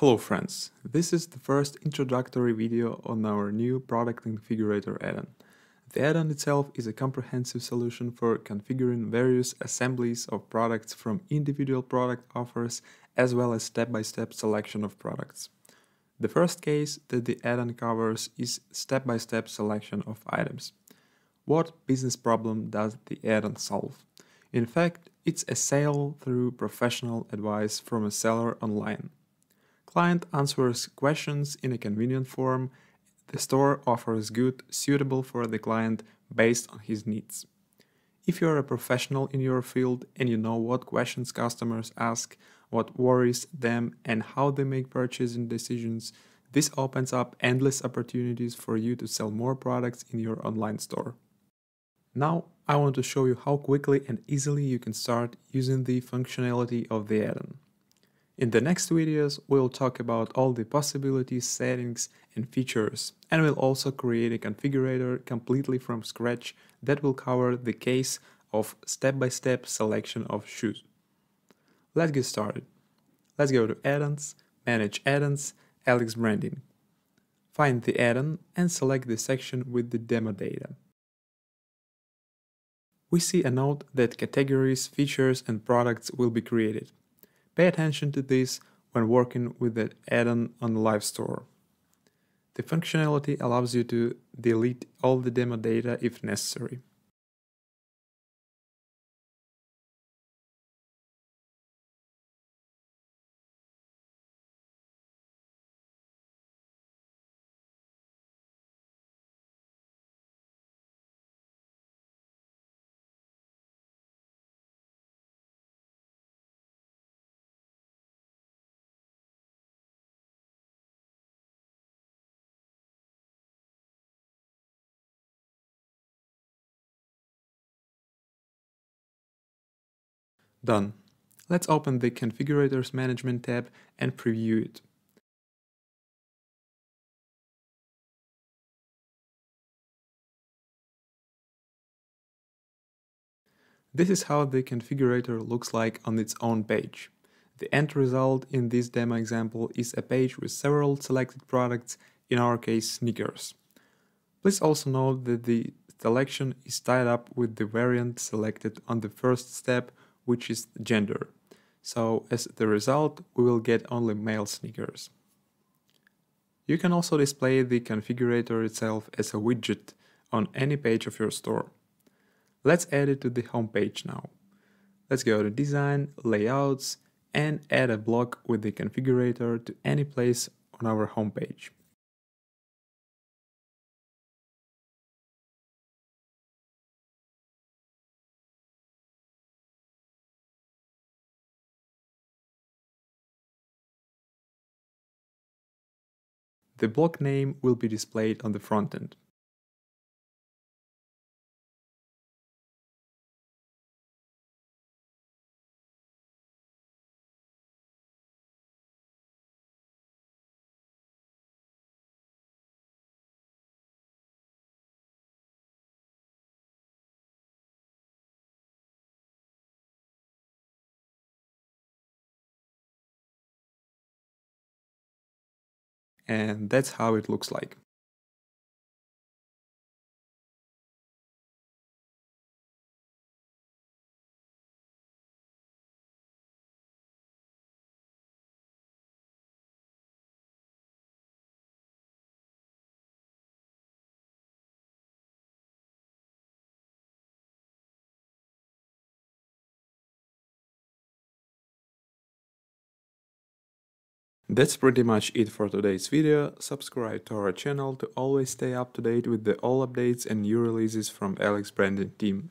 Hello friends, this is the first introductory video on our new product configurator add-on. The add-on itself is a comprehensive solution for configuring various assemblies of products from individual product offers as well as step-by-step -step selection of products. The first case that the add-on covers is step-by-step -step selection of items. What business problem does the add-on solve? In fact, it's a sale through professional advice from a seller online. Client answers questions in a convenient form. The store offers goods suitable for the client based on his needs. If you're a professional in your field and you know what questions customers ask, what worries them, and how they make purchasing decisions, this opens up endless opportunities for you to sell more products in your online store. Now, I want to show you how quickly and easily you can start using the functionality of the add-on. In the next videos, we'll talk about all the possibilities, settings, and features, and we'll also create a configurator completely from scratch that will cover the case of step-by-step -step selection of shoes. Let's get started. Let's go to Add-ons, Manage Add-ons, Alex Branding. Find the add-on and select the section with the demo data. We see a note that categories, features, and products will be created. Pay attention to this when working with the add-on on the Live Store. The functionality allows you to delete all the demo data if necessary. Done. Let's open the Configurators Management tab and preview it. This is how the configurator looks like on its own page. The end result in this demo example is a page with several selected products, in our case sneakers. Please also note that the selection is tied up with the variant selected on the first step which is gender. So as the result, we will get only male sneakers. You can also display the configurator itself as a widget on any page of your store. Let's add it to the home page now. Let's go to Design, Layouts, and add a block with the configurator to any place on our home The block name will be displayed on the front end. And that's how it looks like. That's pretty much it for today's video, subscribe to our channel to always stay up to date with the all updates and new releases from Alex Branding team.